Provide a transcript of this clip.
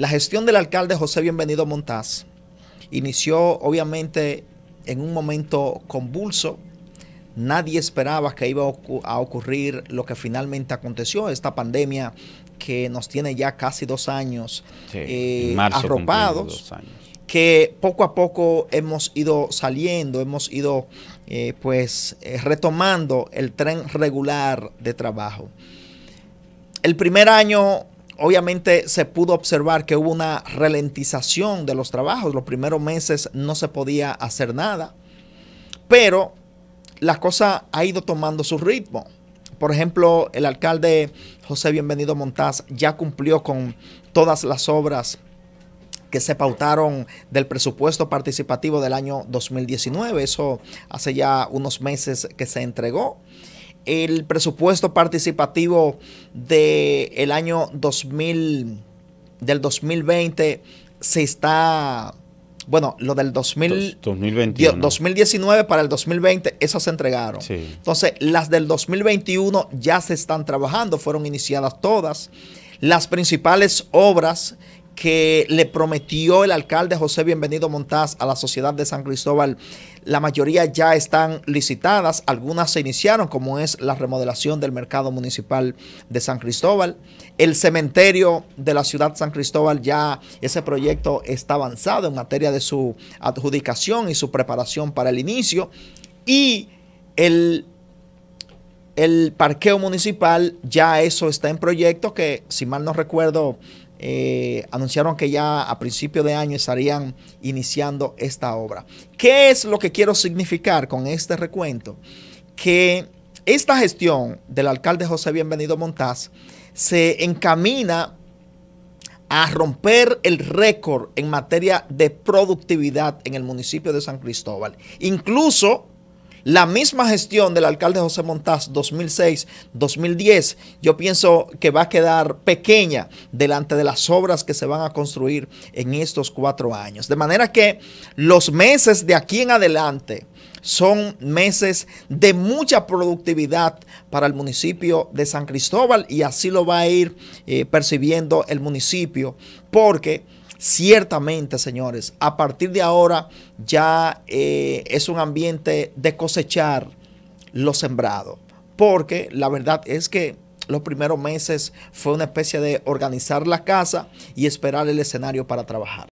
La gestión del alcalde José Bienvenido Montaz inició obviamente en un momento convulso. Nadie esperaba que iba a ocurrir lo que finalmente aconteció, esta pandemia que nos tiene ya casi dos años eh, arropados, que poco a poco hemos ido saliendo, hemos ido eh, pues eh, retomando el tren regular de trabajo. El primer año obviamente se pudo observar que hubo una ralentización de los trabajos. Los primeros meses no se podía hacer nada, pero la cosa ha ido tomando su ritmo. Por ejemplo, el alcalde José Bienvenido Montaz ya cumplió con todas las obras que se pautaron del presupuesto participativo del año 2019. Eso hace ya unos meses que se entregó el presupuesto participativo del año 2000, del 2020 se está, bueno, lo del 2019 para el 2020, esas se entregaron. Entonces, las del 2021 ya se están trabajando, fueron iniciadas todas. Las principales obras que le prometió el alcalde José Bienvenido Montaz a la sociedad de San Cristóbal, la mayoría ya están licitadas, algunas se iniciaron, como es la remodelación del mercado municipal de San Cristóbal. El cementerio de la ciudad de San Cristóbal ya ese proyecto está avanzado en materia de su adjudicación y su preparación para el inicio. Y el el parqueo municipal, ya eso está en proyecto que, si mal no recuerdo, eh, anunciaron que ya a principio de año estarían iniciando esta obra. ¿Qué es lo que quiero significar con este recuento? Que esta gestión del alcalde José Bienvenido Montaz se encamina a romper el récord en materia de productividad en el municipio de San Cristóbal. Incluso la misma gestión del alcalde José Montaz 2006-2010, yo pienso que va a quedar pequeña delante de las obras que se van a construir en estos cuatro años. De manera que los meses de aquí en adelante son meses de mucha productividad para el municipio de San Cristóbal y así lo va a ir eh, percibiendo el municipio porque Ciertamente, señores, a partir de ahora ya eh, es un ambiente de cosechar lo sembrado, porque la verdad es que los primeros meses fue una especie de organizar la casa y esperar el escenario para trabajar.